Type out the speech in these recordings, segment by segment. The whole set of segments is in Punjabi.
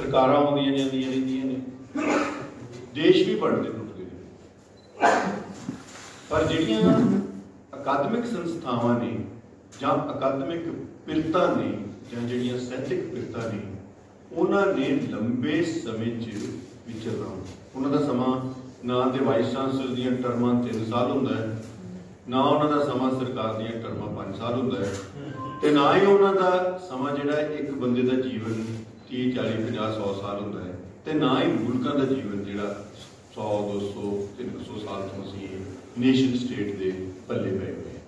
ਸਰਕਾਰਾਂ ਆਉਂਦੀਆਂ ਜਾਂਦੀਆਂ ਰਹਿੰਦੀਆਂ ਨੇ। ਦੇਸ਼ ਵੀ ਬਣਦੇ ਟੁੱਟਦੇ ਪਰ ਜਿਹੜੀਆਂ ਅਕਾਦਮਿਕ ਸੰਸਥਾਵਾਂ ਨੇ ਜਾਂ ਅਕਾਦਮਿਕ ਪਿਰਤਾ ਨੇ ਜਾਂ ਜਿਹੜੀਆਂ ਸੈਂਟਿਕ ਪਿਰਤਾ ਨੇ, ਉਹਨਾਂ ਨੇ ਲੰਬੇ ਸਮੇਂ 'ਚ ਵਿਚਰਨਾ ਉਹਨਾਂ ਦਾ ਸਮਾਂ ਨਾ ਦੇ ਵਾਈਸ ਚਾਂਸਲਰ ਦੀਆਂ ਟਰਮਾਂ 3 ਸਾਲ ਹੁੰਦਾ ਹੈ, ਨਾ ਉਹਨਾਂ ਦਾ ਸਮਾਂ ਸਰਕਾਰ ਦੀਆਂ ਟਰਮਾਂ 5 ਸਾਲ ਹੁੰਦਾ ਹੈ, ਤੇ ਨਾ ਹੀ ਉਹਨਾਂ ਦਾ ਸਮਾਂ ਜਿਹੜਾ ਇੱਕ ਬੰਦੇ ਦਾ ਜੀਵਨ 30 40 50 100 ਸਾਲ ਹੁੰਦਾ ਹੈ। ਤੇ ਨਾ ਹੀ ਮੁਲਕਾਂ ਦਾ ਜੀਵਨ ਜਿਹੜਾ 100 200 300 ਸਾਲ ਤੋਂ ਅਸੀਂ ਨੇਸ਼ਨ ਸਟੇਟ ਦੇ ਪੱਲੇ ਪਏ ਹੋਏ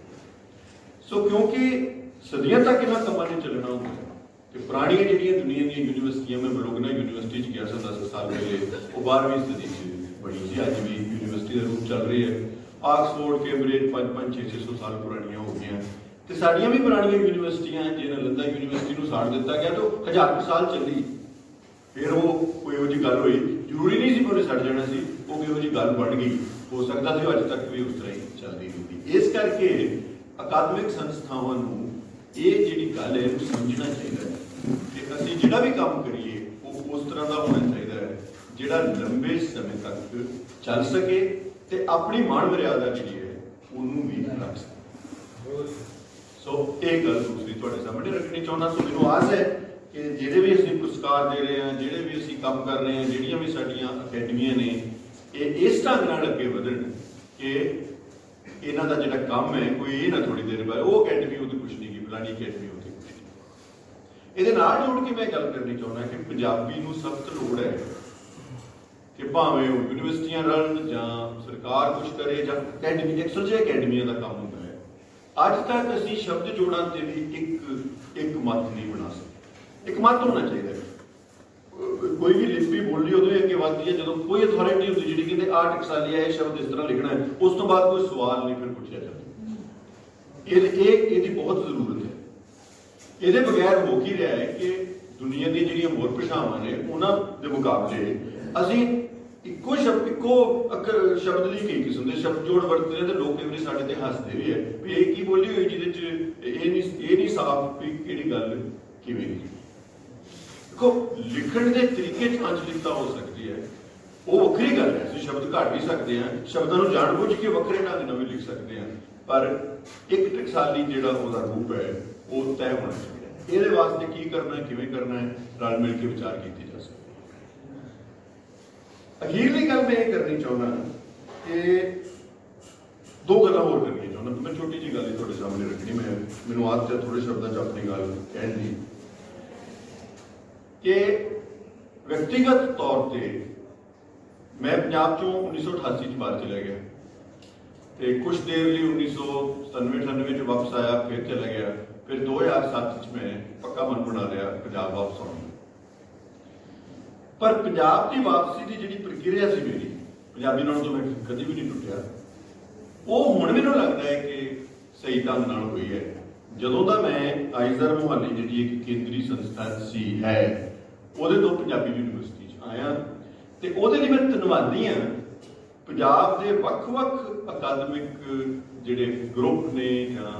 ਸੋ ਕਿਉਂਕਿ ਸਦੀਆਂ ਤੱਕ ਇਹਨਾਂ ਕੰਮਾਂ ਨੇ ਚੱਲਣਾ ਹੁੰਦਾ ਹੈ ਕਿ ਪੁਰਾਣੀਆਂ ਜਿਹੜੀਆਂ ਦੁਨੀਆ ਦੀਆਂ ਯੂਨੀਵਰਸਿਟੀਆਂ, ਮੈਂ ਬਲੋਗਨਾ ਯੂਨੀਵਰਸਿਟੀ ਚ ਗਿਆ ਸੀ 10 ਸਾਲ ਪਹਿਲੇ, ਉਹ 12ਵੀਂ ਸਦੀ ਚ ਬਣੀ ਸੀ। ਅੱਜ ਵੀ ਯੂਨੀਵਰਸਿਟੀ ਦਾ ਰੂਪ ਚੱਲ ਰਹੀ ਹੈ। ਆਕਸਫੋਰਡ, ਕੈਂਬਰਿਜ 5 5 6 600 ਸਾਲ ਪੁਰਾਣੀਆਂ ਹੋ ਗਈਆਂ। ਤੇ ਸਾਡੀਆਂ ਵੀ ਪੁਰਾਣੀਆਂ ਯੂਨੀਵਰਸਿਟੀਆਂ ਜਿਹਨਾਂ ਲੰਦਾ ਯੂਨੀਵਰਸਿਟੀ ਨੂੰ ਸਾੜ ਦਿੱਤਾ ਗਿਆ ਤਾਂ ਉਹ ਹਜ਼ਾਰ ਕੁ ਸਾਲ ਚੱਲੀ। ਫਿਰ ਉਹ ਕੋਈ ਇਹੋ ਜਿਹੀ ਗੱਲ ਹੋਈ। ਜ਼ਰੂਰੀ ਨਹੀਂ ਸੀ ਕਿ ਉਹਨੇ ਸੜ ਜਾਣਾ ਸੀ, ਉਹ ਇਹੋ ਜਿਹੀ ਗੱਲ ਬਣ ਗਈ। ਹੋ ਸਕਦਾ ਸੀ ਉਹ ਅੱਜ ਤੱਕ ਵੀ ਉਸ ਤਰ੍ਹਾਂ ਹੀ ਚੱਲਦੀ ਹੁੰਦੀ ਇਸ ਕਰਕੇ ਅਕਾਦਮਿਕ ਸੰਸਥਾਵਾਂ ਨੂੰ ਇਹ ਜਿਹੜੀ ਗੱਲ ਹੈ, ਇਹਨੂੰ ਸਮਝਣਾ ਚਾਹੀਦਾ ਹੈ ਕਿ ਅਸੀਂ ਜਿਹੜਾ ਵੀ ਕੰਮ ਕਰੀਏ, ਉਹ ਉਸ ਤਰ੍ਹਾਂ ਦਾ ਹੋਣਾ ਚਾਹੀਦਾ ਹੈ, ਜਿਹੜਾ ਲੰਬੇ ਸਮੇਂ ਤੱਕ ਚੱਲ ਸਕੇ ਤੇ ਆਪਣੀ ਮਾਣ ਮਰਿਆਦਾ ਜਿਹੜੀ ਹੈ, ਉਹਨੂੰ ਵੀ ਰੱਖ ਸਕੇ। ਸੋ ਇਹ ਗੱਲ ਦੂਸਰੀ ਤੁਹਾਡੇ ਸਾਹਮਣੇ ਰੱਖਣੀ ਚਾਹੁੰਦਾ। ਸੋ ਮੈਨੂੰ ਆਸ ਹੈ ਕਿ ਜਿਹੜੇ ਵੀ ਅਸੀਂ ਪੁਰਸਕਾਰ ਦੇ ਰਹੇ ਹਾਂ, ਜਿਹੜੇ ਵੀ ਅਸੀਂ ਕੰਮ ਕਰ ਰਹੇ ਹਾਂ, ਜਿਹੜੀਆਂ ਵੀ ਸਾਡੀਆਂ ਅਕੈਡਮੀਆਂ ਨੇ, ਇਹ ਇਸ ਢੰਗ ਨਾਲ ਅੱਗੇ ਵਧਣ ਕਿ ਇਹਨਾਂ ਦਾ ਜਿਹੜਾ ਕੰਮ ਹੈ, ਕੋਈ ਇਹ ਨਾ ਥੋੜੀ ਦੇਰ ਬਾਅਦ, ਉਹ ਅਕੈਡਮੀ ਉਹਦੀ ਕੁਛ ਨਹੀਂ ਕੀ ਫਲਾਣੀ ਅਕੈਡਮੀ ਉਹਦੀ ਕੁਛ ਨਹੀਂ ਇਹਦੇ ਨਾਲ ਜੋੜ ਕੇ ਮੈਂ ਗੱਲ ਕਰਨੀ ਚਾਹੁੰਦਾ ਕਿ ਪੰਜਾਬੀ ਨੂੰ ਸਖਤ ਲੋੜ ਹੈ ਕਿ ਭਾਵੇਂ ਉਹ ਯੂਨੀਵਰਸਿਟੀਆਂ ਰਲਣ ਜਾਂ ਸਰਕਾਰ ਕੁਝ ਕਰੇ ਜਾਂ ਅਕੈਡਮੀ ਐਕਸਲ ਜੇ ਅਕੈਡਮੀਆਂ ਦਾ ਕੰਮ ਅੱਜ ਤੱਕ ਅਸੀਂ ਸ਼ਬਦ ਜੋੜਾਂ ਤੇ ਵੀ ਇੱਕ ਇੱਕ ਮਤ ਨਹੀਂ ਬਣਾ ਸਕੇ। ਇੱਕ ਮਤ ਹੋਣਾ ਚਾਹੀਦਾ ਕੋਈ ਵੀ ਲਿਪੀ ਬੋਲੀ ਉਦੋਂ ਅੱਗੇ ਵੱਧਦੀ ਹੈ, ਜਦੋਂ ਕੋਈ ਅਥਾਰਟੀ ਹੁੰਦੀ, ਜਿਹੜੀ ਕਹਿੰਦੇ ਆਹ ਟਕਸਾਲੀ ਹੈ ਇਹ ਸ਼ਬਦ ਇਸ ਤਰ੍ਹਾਂ ਲਿਖਣਾ ਹੈ, ਉਸ ਤੋਂ ਬਾਅਦ ਕੋਈ ਸਵਾਲ ਨਹੀਂ ਫਿਰ ਪੁੱਛਿਆ ਜਾਂਦਾ। ਇਹ ਇਹ, ਇਹਦੀ ਬਹੁਤ ਜ਼ਰੂਰਤ ਹੈ। ਇਹਦੇ ਬਗੈਰ ਹੋ ਕੀ ਰਿਹਾ ਹੈ ਕਿ ਦੁਨੀਆ ਦੀਆਂ ਜਿਹੜੀਆਂ ਹੋਰ ਭਾਸ਼ਾਵਾਂ ਨੇ, ਉਹਨਾਂ ਦੇ ਮੁਕਾਬਲੇ ਅਸੀਂ ਇੱਕੋ ਸ਼ਬਦ ਇੱਕੋ ਅੱਖਰ ਸ਼ਬਦ ਲਈ ਕਈ ਕਿਸਮ ਦੇ। ਸ਼ਬਦ ਜੋੜ ਵਰਤਦੇ ਨੇ ਤੇ ਲੋਕ ਕਈ ਵਾਰੀ ਸਾਡੇ ਤੇ ਹੱਸਦੇ ਵੀ ਹੈ ਵੀ ਇਹ ਕੀ ਬੋਲੀ ਹੋਈ ਜਿਹਦੇ ਚ ਇਹ ਨਹੀਂ ਇਹ ਨਹੀਂ ਸਾਫ਼ ਵੀ ਕਿਹੜੀ ਗੱਲ ਕਿਵੇਂ ਦੀ ਦੇਖੋ, ਲਿਖਣ ਦੇ ਤਰੀਕੇ ਚ ਅੰਚਲਿਕਤਾ ਹੋ ਸਕਦੀ ਹੈ। ਉਹ ਵੱਖਰੀ ਗੱਲ ਹੈ, ਅਸੀਂ ਸ਼ਬਦ ਘਾਟ ਵੀ ਸਕਦੇ ਹਾਂ। ਸ਼ਬਦਾਂ ਨੂੰ ਜਾਣ ਬੁੱਝ ਕੇ ਵੱਖਰੇ ਢੰਗ ਨਾਲ ਵੀ ਲਿਖ ਸਕਦੇ ਹਾਂ। ਪਰ ਇੱਕ ਟਕਸਾਲੀ ਜਿਹੜਾ ਉਹਦਾ ਰੂਪ ਹੈ, ਉਹ ਤੈਅ ਹੋਣਾ ਚਾਹੀਦਾ ਇਹਦੇ ਵਾਸਤੇ ਕੀ ਕਰਨਾ ਹੈ, ਕਿਵੇਂ ਕਰਨਾ ਹੈ, ਰਲ ਮਿਲ ਕੇ ਵਿਚਾਰ ਕੀਤੀ ਜਾ ਸਕਦੀ ਅਖੀਰਲੀ ਗੱਲ ਮੈਂ ਇਹ ਕਰਨੀ ਚਾਹੁੰਦਾ ਕਿ ਦੋ ਗੱਲਾਂ ਹੋਰ ਕਰਨੀਆਂ ਚਾਹੁੰਦਾ ਮੈਂ ਛੋਟੀ ਜੀ ਗੱਲ ਹੀ ਤੁਹਾਡੇ ਸਾਹਮਣੇ ਰੱਖਣੀ, ਮੈਂ ਮੈਨੂੰ ਆਦਤ ਹੈ ਥੋੜੇ ਸ਼ਬਦਾਂ 'ਚ ਆਪਣੀ ਗੱਲ ਕਹਿਣ ਦੀ। ਕਿ ਵਿਅਕਤੀਗਤ ਤੌਰ ਤੇ ਮੈਂ ਪੰਜਾਬ ਚੋਂ 1988 ਚ ਬਾਹਰ ਚਲਾ ਗਿਆ। ਤੇ ਕੁਝ ਦੇਰ ਲਈ 1997 98 ਚ ਵਾਪਸ ਆਇਆ, ਫਿਰ ਚਲਾ ਗਿਆ। ਫਿਰ 2007 ਚ ਮੈਂ ਪੱਕਾ ਮਨ ਬਣਾ ਲਿਆ, ਪੰਜਾਬ ਵਾਪਸ ਆਉਣ ਪਰ ਪੰਜਾਬ ਦੀ ਵਾਪਸੀ ਦੀ ਜਿਹੜੀ ਪ੍ਰਕਿਰਿਆ ਸੀ ਮੇਰੀ, ਪੰਜਾਬੀ ਨਾਲ ਤੋਂ ਮੈਂ ਕਦੀ ਵੀ ਨਹੀਂ ਟੁੱਟਿਆ। ਉਹ ਹੁਣ ਮੈਨੂੰ ਲੱਗਦਾ ਹੈ ਕਿ ਸਹੀ ਢੰਗ ਨਾਲ ਹੋਈ ਹੈ। ਜਦੋਂ ਦਾ ਮੈਂ ਆਈਜ਼ਰ ਮੁਹੱਲੀ, ਜਿਹੜੀ ਇੱਕ ਕੇਂਦਰੀ ਸੰਸਥਾ ਸੀ, ਹੈ, ਉਹਦੇ ਤੋਂ ਪੰਜਾਬੀ ਯੂਨੀਵਰਸਿਟੀ ਚ ਆਇਆ ਤੇ ਉਹਦੇ ਲਈ ਮੈਂ ਧੰਨਵਾਦੀ ਹਾਂ। ਪੰਜਾਬ ਦੇ ਵੱਖ-ਵੱਖ ਅਕਾਦਮਿਕ ਜਿਹੜੇ ਗਰੁੱਪ ਨੇ ਜਾਂ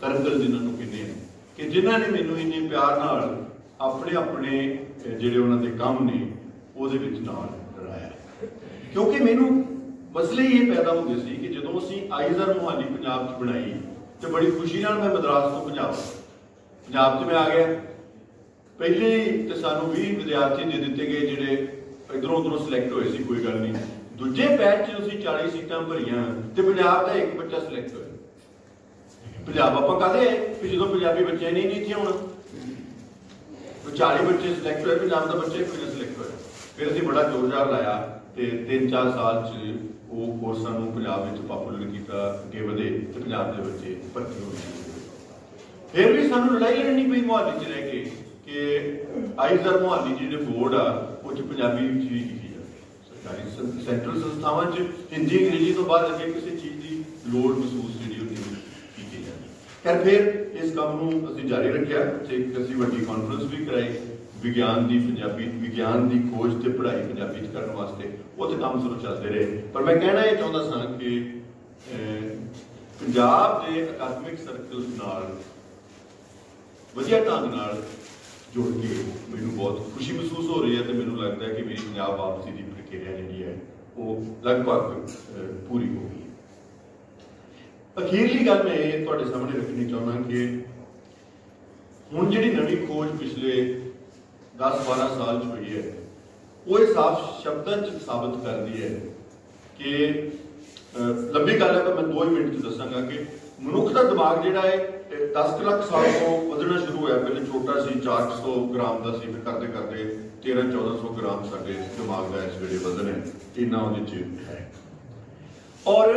ਸਰਕਲ ਜਿਨ੍ਹਾਂ ਨੂੰ ਕਹਿੰਦੇ ਆ, ਕਿ ਜਿਨ੍ਹਾਂ ਨੇ ਮੈਨੂੰ ਇੰਨੇ ਪਿਆਰ ਨਾਲ ਆਪਣੇ ਆਪਣੇ ਜਿਹੜੇ ਉਹਨਾਂ ਦੇ ਕੰਮ ਨੇ, ਉਹਦੇ ਵਿੱਚ ਨਾਲ ਰਲਾਇਆ। ਕਿਉਂਕਿ ਮੈਨੂੰ ਮਸਲੇ ਇਹ ਪੈਦਾ ਹੁੰਦੇ ਸੀ ਕਿ ਜਦੋਂ ਅਸੀਂ ਆਈਜ਼ਰ ਮੁਹਾਲੀ ਪੰਜਾਬ 'ਚ ਬਣਾਈ, ਤੇ ਬੜੀ ਖੁਸ਼ੀ ਨਾਲ ਮੈਂ ਮਦਰਾਸ ਤੋਂ ਪੰਜਾਬ ਪੰਜਾਬ 'ਚ ਮੈਂ ਆ ਗਿਆ। ਪਹਿਲੇ ਤੇ ਸਾਨੂੰ 20 ਵਿਦਿਆਰਥੀ ਦੇ ਦਿੱਤੇ ਗਏ ਜਿਹੜੇ ਇਧਰੋਂ ਉਧਰੋਂ ਸਿਲੈਕਟ ਹੋਏ ਸੀ, ਕੋਈ ਗੱਲ ਨਹੀਂ। ਦੂਜੇ ਬੈਚ 'ਚ ਅਸੀਂ 40 ਸੀਟਾਂ ਭਰੀਆਂ ਤੇ ਪੰਜਾਬ ਦਾ ਇੱਕ ਬੱਚਾ ਸਿਲੈਕਟ ਹੋਇਆ। ਪੰਜਾਬ ਆਪਾਂ ਕਹਦੇ ਕਿ ਜਦੋਂ ਪੰਜਾਬੀ ਬੱਚੇ ਨਹੀਂ ਨਹੀਂ ਇੱਥੇ ਹੁਣ 40 ਬੱਚੇ ਸਿਲੈਕਟ ਹੋਏ ਪੰਜਾਬ ਦਾ ਬੱਚੇ ਇੱਕ ਵੀ ਸਿਲੈਕਟ ਹੋਏ ਫਿਰ ਅਸੀਂ ਬੜਾ ਜ਼ੋਰ ਜ਼ਾਰ ਲਾਇਆ ਤੇ 3-4 ਸਾਲ 'ਚ ਉਹ ਕੋਰਸਾਂ ਨੂੰ ਪੰਜਾਬ ਵਿੱਚ ਪਪੂਲਰ ਕੀਤਾ, ਅੱਗੇ ਵਧੇ ਤੇ ਪੰਜਾਬ ਦੇ ਬੱਚੇ ਭਰਤੀ ਹੋ ਗਏ। ਫਿਰ ਵੀ ਸਾਨੂੰ ਲੜਾਈ ਲੜਨੀ ਪਈ ਮੁਹਾਲੀ 'ਚ ਰਹਿ ਕੇ ਕਿ ਆਈਜ਼ਰ ਮੁਹਾਲੀ ਜਿਹੜੇ ਬੋਰਡ ਆ, ਉਹ 'ਚ ਪੰਜਾਬੀ ਵਿੱਚ ਵੀ ਲਿਖੀ ਜਾਵੇ ਸਰਕਾਰੀ ਸੈਂਟਰਲ ਸੰਸਥਾਵਾਂ 'ਚ ਹਿੰਦੀ, ਅੰਗਰੇਜ਼ੀ ਤੋਂ ਬਾਅਦ ਅੱਗੇ ਕਿਸੇ ਚੀਜ਼ ਦੀ ਲੋੜ ਮਹਿਸੂਸ ਜਿਹੜੀ ਜਾਂਦੀ ਫਿਰ ਇਸ ਕੰਮ ਨੂੰ ਅਸੀਂ ਜਾਰੀ ਰੱਖਿਆ। ਤੇ ਇੱਕ ਅਸੀਂ ਵੱਡੀ ਕਾਨਫਰੰਸ ਵੀ ਕਰਾਈ, ਵਿਗਿਆਨ ਦੀ ਪੰਜਾਬੀ, ਵਿਗਿਆਨ ਦੀ ਖੋਜ ਤੇ ਪੜ੍ਹਾਈ ਪੰਜਾਬੀ ਚ ਕਰਨ ਵਾਸਤੇ। ਉਹ ਤੇ ਕੰਮ ਸ਼ੁਰੂ ਚੱਲਦੇ ਰਹੇ। ਪਰ ਮੈਂ ਕਹਿਣਾ ਇਹ ਚਾਹੁੰਦਾ ਸਾਂ ਕਿ ਪੰਜਾਬ ਦੇ ਅਕਾਦਮਿਕ ਸਰਕਲ ਨਾਲ, ਵਧੀਆ ਢੰਗ ਨਾਲ ਜੁੜ ਕੇ ਮੈਨੂੰ ਬਹੁਤ ਖੁਸ਼ੀ ਮਹਿਸੂਸ ਹੋ ਰਹੀ ਹੈ ਤੇ ਮੈਨੂੰ ਲੱਗਦਾ ਹੈ ਕਿ ਮੇਰੀ ਪੰਜਾਬ ਵਾਪਸੀ ਦੀ ਪ੍ਰਕਿਰਿਆ ਜਿਹੜੀ ਹੈ, ਉਹ ਲਗਭਗ ਪੂਰੀ ਹੋ ਗਈ। ਅਖੀਰਲੀ ਗੱਲ ਮੈਂ ਇਹ ਤੁਹਾਡੇ ਸਾਹਮਣੇ ਰੱਖਣੀ ਚਾਹੁੰਦਾ ਕਿ ਹੁਣ ਜਿਹੜੀ ਨਵੀਂ ਖੋਜ ਪਿਛਲੇ 10-12 ਸਾਲ ਚ ਹੋਈ ਹੈ, ਉਹ ਇਹ ਸਾਫ਼ ਸ਼ਬਦਾਂ ਚ ਸਾਬਤ ਕਰਦੀ ਹੈ ਕਿ ਲੰਬੀ ਗੱਲ ਹੈ, ਪਰ ਮੈਂ 2 ਮਿੰਟ ਚ ਦੱਸਾਂਗਾ ਕਿ ਮਨੁੱਖ ਦਾ ਦਿਮਾਗ ਜਿਹੜਾ ਹੈ, ਇਹ 10 ਕੁ ਲੱਖ ਸਾਲ ਤੋਂ ਵਧਣਾ ਸ਼ੁਰੂ ਹੋਇਆ। ਪਹਿਲੇ ਛੋਟਾ ਸੀ 400 ਗ੍ਰਾਮ ਦਾ ਸੀ, ਫਿਰ ਕਰਦੇ ਕਰਦੇ 13-1400 ਗ੍ਰਾਮ ਸਾਡੇ ਦਿਮਾਗ ਦਾ ਇਸ ਵੇਲੇ ਵਜ਼ਨ ਹੈ, ਇੰਨਾ ਉਹਦੇ ਚ ਹੈ। ਔਰ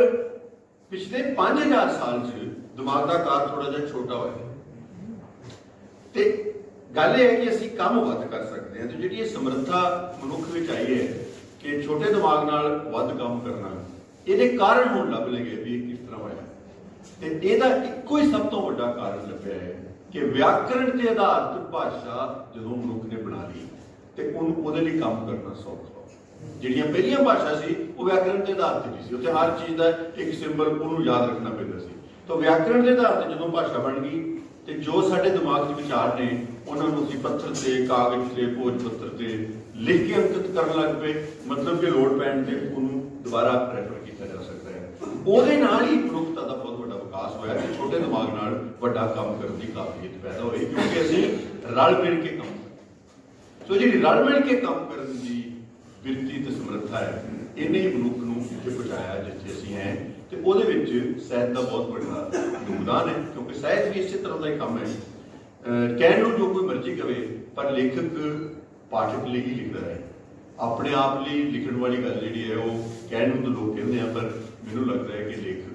ਪਿਛਲੇ 5000 ਸਾਲ ਚ ਦਿਮਾਗ ਦਾ ਕਾਰ ਥੋੜਾ ਜਿਹਾ ਛੋਟਾ ਹੋਇਆ। ਤੇ ਗੱਲ ਇਹ ਹੈ ਕਿ ਅਸੀਂ ਕੰਮ ਵੱਧ ਕਰ ਸਕਦੇ ਹਾਂ ਤੇ ਜਿਹੜੀ ਇਹ ਸਮਰੱਥਾ ਮਨੁੱਖ ਵਿੱਚ ਆਈ ਹੈ ਕਿ ਛੋਟੇ ਦਿਮਾਗ ਨਾਲ ਵੱਧ ਕੰਮ ਕਰਨਾ, ਇਹਦੇ ਕਾਰਨ ਹੁਣ ਲੱਭ ਲਗੇ ਵੀ ਇਹ ਕਿਸ ਤਰ੍ਹਾਂ ਹੋਇਆ। ਤੇ ਇਹਦਾ ਇੱਕੋ ਹੀ ਸਭ ਤੋਂ ਵੱਡਾ ਕਾਰਨ ਲੱਭਿਆ ਹੈ ਕਿ ਵਿਆਕਰਣ ਦੇ ਆਧਾਰਿਤ ਭਾਸ਼ਾ ਜਦੋਂ ਮਨੁੱਖ ਨੇ ਬਣਾ ਲਈ ਤੇ ਉਹਨੂੰ ਉਹਦੇ ਲਈ ਕੰਮ ਕਰਨਾ ਸੌਖਾ। ਜਿਹੜੀਆਂ ਪਹਿਲੀਆਂ ਭਾਸ਼ਾ ਸੀ, ਉਹ ਵਿਆਕਰਣ ਦੇ ਆਧਾਰ ਤੇ ਨਹੀਂ ਸੀ। ਉੱਥੇ ਹਰ ਚੀਜ਼ ਦਾ ਇੱਕ ਸਿੰਬਲ ਉਹਨੂੰ ਯਾਦ ਰੱਖਣਾ ਪੈਂਦਾ ਸੀ। ਤਾਂ ਵਿਆਕਰਣ ਦੇ ਆਧਾਰ ਤੇ ਜਦੋਂ ਭਾਸ਼ਾ ਬਣ ਗਈ, ਤੇ ਜੋ ਸਾਡੇ ਦਿਮਾਗ 'ਚ ਵਿਚਾਰ ਨੇ, ਉਹਨਾਂ ਨੂੰ ਅਸੀਂ ਪੱਥਰ ਤੇ, ਕਾਗਜ਼ ਤੇ, ਭੋਜ ਪੱਤਰ ਤੇ ਲਿਖ ਕੇ ਅੰਕਿਤ ਕਰਨ ਲੱਗ ਪਏ। ਮਤਲਬ ਕਿ ਲੋੜ ਪੈਣ ਤੇ ਉਹਨੂੰ ਦੁਬਾਰਾ ਰੈਫਰ ਕੀਤਾ ਜਾ ਸਕਦਾ ਹੈ। ਉਹਦੇ ਨਾਲ ਹੀ ਮਨੁੱਖਤਾ ਦਾ ਬਹੁਤ ਵੱਡਾ ਵਿਕਾਸ ਹੋਇਆ ਕਿ ਛੋਟੇ ਦਿਮਾਗ ਨਾਲ ਵੱਡਾ ਕੰਮ ਕਰਨ ਦੀ ਕਾਬਲੀਅਤ ਪੈਦਾ ਹੋਈ, ਕਿਉਂਕਿ ਅਸੀਂ ਰਲ ਮਿਲ ਕੇ ਕੰਮ ਕਰਦੇ ਸੋ ਜਿਹੜੀ ਰਲ ਮਿਲ ਕੇ ਕੰਮ ਕਰਨ ਦੀ ਬਿਰਤੀ ਤੇ ਸਮਰੱਥਾ ਹੈ। ਇਹਨੇ ਹੀ ਮਨੁੱਖ ਨੂੰ ਇੱਥੇ ਪਹੁੰਚਾਇਆ ਜਿੱਥੇ ਅਸੀਂ ਹੈ ਤੇ ਉਹਦੇ ਵਿੱਚ ਸਾਹਿਤ ਦਾ ਬਹੁਤ ਵੱਡਾ ਯੋਗਦਾਨ ਹੈ ਕਿਉਂਕਿ ਸਾਹਿਤ ਵੀ ਇਸੇ ਤਰ੍ਹਾਂ ਦਾ ਹੀ ਕੰਮ ਹੈ। ਕਹਿਣ ਨੂੰ ਜੋ ਕੋਈ ਮਰਜ਼ੀ ਕਵੇ, ਪਰ ਲੇਖਕ, ਪਾਠਕ ਲਈ ਹੀ ਲਿਖਦਾ ਹੈ। ਆਪਣੇ ਆਪ ਲਈ ਲਿਖਣ ਵਾਲੀ ਗੱਲ ਜਿਹੜੀ ਹੈ ਉਹ ਕਹਿਣ ਨੂੰ ਤਾਂ ਲੋਕ ਕਹਿੰਦੇ ਆ, ਪਰ ਮੈਨੂੰ ਲੱਗਦਾ ਹੈ ਕਿ ਲੇਖਕ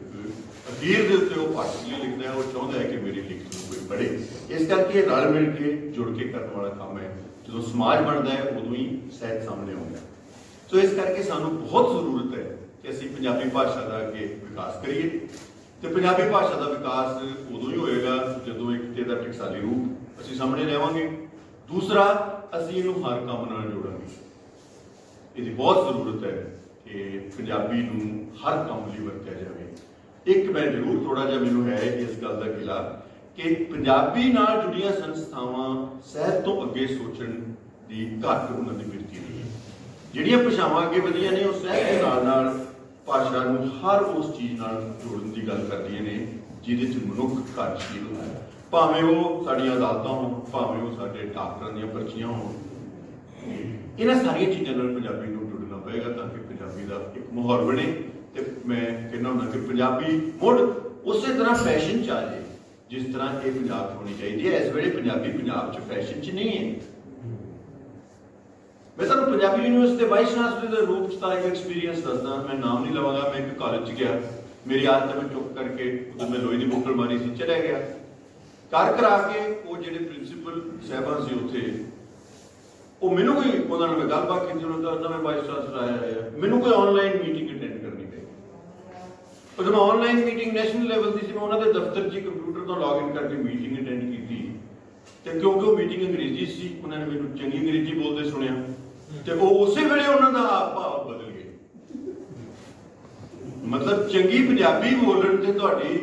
ਅਖੀਰ ਦੇ ਉੱਤੇ ਉਹ ਪਾਠਕ ਲਈ ਲਿਖਦਾ ਹੈ, ਉਹ ਚਾਹੁੰਦਾ ਹੈ ਕਿ ਮੇਰੀ ਲਿਖਤ ਨੂੰ ਕੋਈ ਪੜ੍ਹੇ। ਇਸ ਕਰਕੇ ਰਲ ਮਿਲ ਕੇ ਜੁੜ ਕੇ ਕਰਨ ਵਾਲਾ ਕੰਮ ਹੈ। ਜਦੋਂ ਸਮਾਜ ਬਣਦਾ ਹੈ, ਉਦੋਂ ਹੀ ਸਾਹਿਤ ਸਾਹਮਣੇ ਆਉਂਦਾ ਹੈ। ਸੋ ਇਸ ਕਰਕੇ ਸਾਨੂੰ ਬਹੁਤ ਜ਼ਰੂਰਤ ਹੈ ਕਿ ਅਸੀਂ ਪੰਜਾਬੀ ਭਾਸ਼ਾ ਦਾ ਅੱਗੇ ਵਿਕਾਸ ਕਰੀਏ। ਤੇ ਪੰਜਾਬੀ ਭਾਸ਼ਾ ਦਾ ਵਿਕਾਸ ਉਦੋਂ ਹੀ ਹੋਏਗਾ ਜਦੋਂ ਇੱਕ ਤੇ ਦਾ ਟਕਸਾਲੀ ਰੂਪ ਅਸੀਂ ਸਾਹਮਣੇ ਲਿਆਵਾਂਗੇ। ਦੂਸਰਾ, ਅਸੀਂ ਇਹਨੂੰ ਹਰ ਕੰਮ ਨਾਲ ਜੋੜਾਂਗੇ। ਇਹਦੀ ਬਹੁਤ ਜ਼ਰੂਰਤ ਹੈ ਕਿ ਪੰਜਾਬੀ ਨੂੰ ਹਰ ਕੰਮ ਲਈ ਵਰਤਿਆ ਜਾਵੇ। ਇੱਕ ਮੈਂ ਜ਼ਰੂਰ ਥੋੜਾ ਜਿਹਾ ਮੈਨੂੰ ਹੈ ਇਸ ਗੱਲ ਦਾ ਗਿਲਾ ਕਿ ਪੰਜਾਬੀ ਨਾਲ ਜੁੜੀਆਂ ਸੰਸਥਾਵਾਂ ਸਾਹਿਤ ਤੋਂ ਅੱਗੇ ਸੋਚਣ ਦੀ ਘੱਟ ਉਹਨਾਂ ਦੀ ਬਿਰਤੀ ਜਿਹੜੀਆਂ ਭਾਸ਼ਾਵਾਂ ਅੱਗੇ ਵਧੀਆਂ ਨੇ, ਉਹ ਸਾਹਿਤ ਦੇ ਨਾਲ ਨਾਲ ਭਾਸ਼ਾ ਨੂੰ ਹਰ ਉਸ ਚੀਜ਼ ਨਾਲ ਜੋੜਨ ਦੀ ਗੱਲ ਕਰਦੀਆਂ ਨੇ, ਜਿਹਦੇ ਚ ਮਨੁੱਖ ਕਾਰਜਸ਼ੀਲ ਹੁੰਦਾ ਹੈ। ਭਾਵੇਂ ਉਹ ਸਾਡੀਆਂ ਅਦਾਲਤਾਂ ਹੋਣ, ਭਾਵੇਂ ਉਹ ਸਾਡੇ ਡਾਕਟਰਾਂ ਦੀਆਂ ਪਰਚੀਆਂ ਹੋਣ। ਇਹਨਾਂ ਸਾਰੀਆਂ ਚੀਜ਼ਾਂ ਨਾਲ ਪੰਜਾਬੀ ਨੂੰ ਜੁੜਨਾ ਪਏਗਾ ਤਾਂ ਕਿ ਪੰਜਾਬੀ ਦਾ ਇੱਕ ਮਾਹੌਲ ਬਣੇ ਤੇ ਮੈਂ ਕਹਿੰਦਾ ਹੁੰਦਾ ਕਿ ਪੰਜਾਬੀ ਮੁੜ ਉਸੇ ਤਰ੍ਹਾਂ ਫੈਸ਼ਨ ਚ ਆ ਜਾਏ, ਜਿਸ ਤਰ੍ਹਾਂ ਇਹ ਪੰਜਾਬ 'ਚ ਹੋਣੀ ਚਾਹੀਦੀ ਹੈ। ਇਸ ਵੇਲੇ ਪੰਜਾਬੀ ਪੰਜਾਬ 'ਚ ਫੈਸ਼ਨ 'ਚ ਨਹੀਂ ਹੈ। ਮੈਂ ਤੁਹਾਨੂੰ ਪੰਜਾਬੀ ਯੂਨੀਵਰਸਿਟੀ ਦੇ ਵਾਈਸ ਚਾਂਸਲਰ ਦੇ ਰੂਪ 'ਚ ਤਾਂ ਇੱਕ ਐਕਸਪੀਰੀਅੰਸ ਦੱਸਦਾ। ਮੈਂ ਨਾਮ ਨਹੀਂ ਲਵਾਂਗਾ, ਮੈਂ ਇੱਕ ਕਾਲਜ 'ਚ ਗਿਆ। ਮੇਰੀ ਆਦਤ ਮੈਂ ਚੁੱਕ ਕਰਕੇ ਉਦੋਂ ਮੈਂ ਲੋਹੇ ਦੀ ਬੁੱਕਲ ਮਾਰੀ ਸੀ ਚਲਿਆ ਗਿਆ। ਕਰ ਕਰਾ ਕੇ ਉਹ ਜਿਹੜੇ ਪ੍ਰਿੰਸੀਪਲ ਸਾਹਿਬਾਨ ਸੀ ਉੱਥੇ, ਉਹ ਮੈਨੂੰ ਕੋਈ ਉਹਨਾਂ ਨਾਲ ਮੈਂ ਗੱਲਬਾਤ ਕੀਤੀ, ਉਹਨਾਂ ਦਾ ਉਹਨਾਂ ਮੈਂ ਵਾਈਸ ਚਾਂਸਲਰ ਆਇਆ ਹੈ ਮੈਨੂੰ ਕੋਈ ਆਨਲਾਈਨ ਮੀਟਿੰਗ ਅਟੈਂਡ ਕਰਨੀ ਪਈ। ਉਹ ਜਦੋਂ ਆਨਲਾਈਨ ਮੀਟਿੰਗ ਨੈਸ਼ਨਲ ਲੈਵਲ ਦੀ ਸੀ, ਮੈਂ ਉਹਨਾਂ ਦੇ ਦਫ਼ਤਰ 'ਚ ਕੰਪਿਊਟਰ ਤੋਂ ਲੌਗਇਨ ਕਰਕੇ ਮੀਟਿੰਗ ਅਟੈਂਡ ਕੀਤੀ। ਤੇ ਕਿਉਂਕਿ ਉਹ ਮੀਟਿੰਗ ਅੰਗਰੇਜ਼ੀ ਸੀ, ਉਹਨਾਂ ਨੇ ਮੈਨੂੰ ਚੰਗੀ ਅੰਗਰੇਜ਼ੀ ਬੋਲਦੇ ਸੁਣਿਆ। ਤੇ ਉਹ ਉਸੇ ਵੇਲੇ ਉਹਨਾਂ ਦਾ ਹਾਵ ਭਾਵ ਬਦਲ ਗਏ ਮਤਲਬ ਚੰਗੀ ਪੰਜਾਬੀ ਬੋਲਣ ਤੇ ਤੁਹਾਡੀ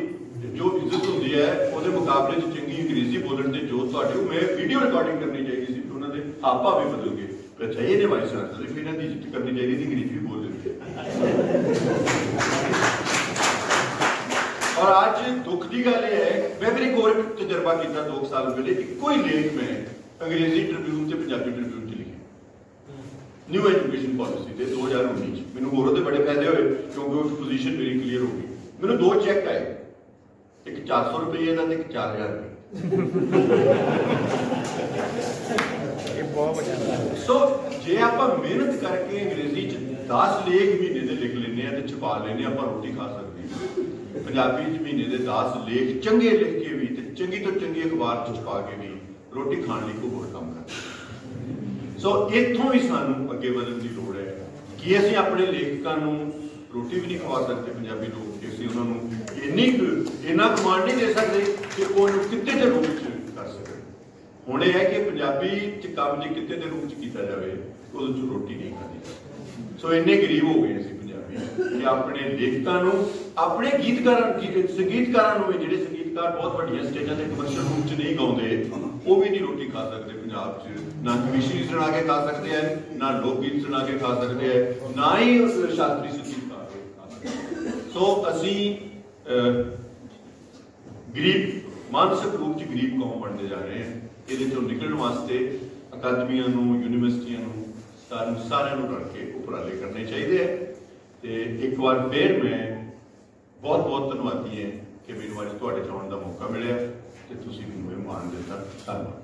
ਜੋ ਇੱਜ਼ਤ ਹੁੰਦੀ ਹੈ ਉਹਦੇ ਮੁਕਾਬਲੇ 'ਚ ਚੰਗੀ ਅੰਗਰੇਜ਼ੀ ਬੋਲਣ ਤੇ ਜੋ ਤੁਹਾਡੀ ਉਹ ਮੈਂ ਵੀਡੀਓ ਰਿਕਾਰਡਿੰਗ ਕਰਨੀ ਚਾਹੀਦੀ ਸੀ ਕਿ ਉਹਨਾਂ ਦੇ ਹਾਵ ਭਾਵ ਵੀ ਬਦਲ ਗਏ ਫਿਰ ਅੱਛਾ ਇਹਨੇ ਵਾਈਸ ਚਾਂਸਲਰ ਫਿਰ ਇਹਨਾਂ ਦੀ ਇੱਜ਼ਤ ਕਰਨੀ ਚਾਹੀਦੀ ਸੀ ਅੰਗਰੇਜ਼ੀ ਵੀ ਬੋਲ ਲੈਂਦੇ ਔਰ ਅੱਜ ਦੁੱਖ ਦੀ ਗੱਲ ਇਹ ਹੈ ਮੈਂ ਵੀ ਇੱਕ ਹੋਰ ਇੱਕ ਤਜਰਬਾ ਕੀਤਾ 2 ਸਾਲ ਪਹਿਲੇ ਇੱਕੋ ਹੀ ਲੇਖ ਮੈਂ ਅੰਗਰੇਜ਼ੀ ਟ੍ਰਿਬਿਊਨ ਤੇ ਪੰਜਾਬੀ ਟ੍ਰਿਬਿਊਨ ਚ ਲਿਖਿਆ ਨਿਊ ਐਜੂਕੇਸ਼ਨ ਪਾਲਿਸੀ ਤੇ 2019 ਚ। ਮੈਨੂੰ ਹੋਰ ਉਹਦੇ ਬੜੇ ਫਾਇਦੇ ਹੋਏ ਕਿਉਂਕਿ ਉਸ ਪੋਜੀਸ਼ਨ ਮੇਰੀ ਕਲੀਅਰ ਹੋ ਗਈ। ਮੈਨੂੰ ਦੋ ਚੈੱਕ ਆਏ। ਇੱਕ 400 ਰੁਪਏ ਦਾ ਤੇ ਇੱਕ 4000 ਰੁਪਏ। ਇਹ ਬਹੁਤ ਵੱਡਾ ਸੋ ਜੇ ਆਪਾਂ ਮਿਹਨਤ ਕਰਕੇ ਅੰਗਰੇਜ਼ੀ ਚ 10 ਲੇਖ ਮਹੀਨੇ ਦੇ ਲਿਖ ਲੈਂਦੇ ਆ ਤੇ ਛਪਾ ਆ ਆਪਾਂ ਰੋਟੀ ਖਾ ਸਕਦੇ ਹਾਂ। ਪੰਜਾਬੀ ਚ ਮਹੀਨੇ ਦੇ 10 ਲੇਖ ਚੰਗੇ ਲਿਖ ਕੇ ਵੀ ਤੇ ਚੰਗੀ ਤੋਂ ਚੰਗੀ ਅਖਬਾਰ ਚ ਛਪਾ ਕੇ ਵੀ ਰੋਟੀ ਖਾਣ ਲਈ ਕੋਈ ਹੋਰ ਕੰਮ ਕਰ। ਸੋ ਇੱਥੋਂ ਵੀ ਸਾਨੂੰ ਅੱਗੇ ਵਧਣ ਦੀ ਲੋੜ ਹੈ। ਕਿ ਅਸੀਂ ਆਪਣੇ ਲੇਖਕਾਂ ਨੂੰ ਰੋਟੀ ਵੀ ਨਹੀਂ ਖਵਾ ਸਕਦੇ ਪੰਜਾਬੀ ਲੋਕ, ਕਿ ਅਸੀਂ ਉਹਨਾਂ ਨੂੰ ਇੰਨੀ ਇੰਨਾ ਕਮਾਂਡ ਨਹੀਂ ਦੇ ਸਕਦੇ ਕਿ ਉਹ ਉਹਨੂੰ ਕਿੱਤੇ ਦੇ ਰੂਪ 'ਚ ਕਰ ਸਕਣ। ਹੁਣ ਇਹ ਹੈ ਕਿ ਪੰਜਾਬੀ ਚ ਕੰਮ ਜੇ ਕਿਤੇ ਦੇ ਰੂਪ ਚ ਕੀਤਾ ਜਾਵੇ ਉਹਦੇ ਚ ਰੋਟੀ ਨਹੀਂ ਖਾਦੀ ਸੋ ਇੰਨੇ ਗਰੀਬ ਹੋ ਗਏ ਅਸੀਂ ਕਿ ਆਪਣੇ ਲੇਖਕਾਂ ਨੂੰ, ਆਪਣੇ ਗੀਤਕਾਰਾਂ ਗੀ- ਸੰਗੀਤਕਾਰਾਂ ਨੂੰ ਜਿਹੜੇ ਸੰਗੀਤਕਾਰ ਬਹੁਤ ਵੱਡੀਆਂ ਸਟੇਜਾਂ ਤੇ ਕਮਰਸ਼ੀਅਲ ਰੂਪ 'ਚ ਨਹੀਂ ਗਾਉਂਦੇ, ਉਹ ਵੀ ਨਹੀਂ ਰੋਟੀ ਖਾ ਸਕਦੇ ਪੰਜਾਬ 'ਚ। ਨਾ ਕਵਿਸ਼ਰੀ ਸੁਣਾ ਕੇ ਖਾ ਸਕਦੇ ਆ ਨਾ ਲੋਕ ਗੀਤ ਸੁਣਾ ਕੇ ਖਾ ਸਕਦੇ ਆ ਨਾ ਹੀ ਉਸ ਸ਼ਾਸਤਰੀ ਸੰਗੀਤ ਖਾ ਸਕਦੇ ਸੋ ਅਸੀਂ ਗਰੀਬ, ਮਾਨਸਿਕ ਰੂਪ 'ਚ ਗਰੀਬ ਕੌਮ ਬਣਦੇ ਜਾ ਰਹੇ ਹਾਂ ਇਹਦੇ ਤੋਂ ਨਿਕਲਣ ਵਾਸਤੇ ਅਕਾਦਮੀਆਂ ਨੂੰ, ਯੂਨੀਵਰਸਿਟੀਆਂ ਨੂੰ, ਸਾਰਿਆਂ ਸਾਰਿਆਂ ਨੂੰ ਰਲ ਕੇ ਉਪਰਾਲੇ ਕਰਨੇ ਚਾਹੀਦੇ ਹੈ ਤੇ ਇੱਕ ਵਾਰ ਫੇਰ ਮੈਂ ਬਹੁਤ ਬਹੁਤ ਧੰਨਵਾਦੀ ਹਾਂ ਕਿ ਮੈਨੂੰ ਅੱਜ ਤੁਹਾਡੇ ਚ ਦਾ ਮੌਕਾ ਮਿਲਿਆ ਤੇ ਤੁਸੀਂ ਮੈਨੂੰ ਇਹ ਮਾਣ ਦਿੱਤਾ। ਧੰਨਵਾਦ।